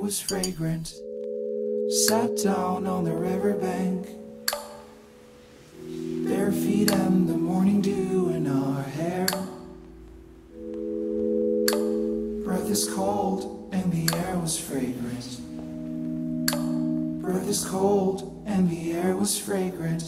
was fragrant. Sat down on the riverbank. Bare feet and the morning dew in our hair. Breath is cold and the air was fragrant. Breath is cold and the air was fragrant.